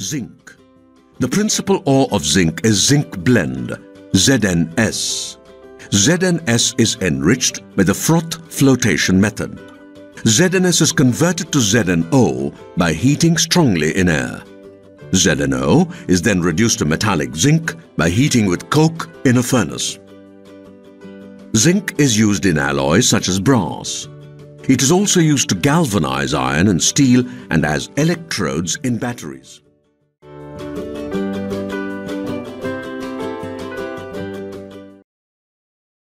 Zinc. The principal ore of zinc is zinc blende, ZNS. ZNS is enriched by the froth flotation method. ZNS is converted to ZNO by heating strongly in air. ZNO is then reduced to metallic zinc by heating with coke in a furnace. Zinc is used in alloys such as brass. It is also used to galvanize iron and steel and as electrodes in batteries.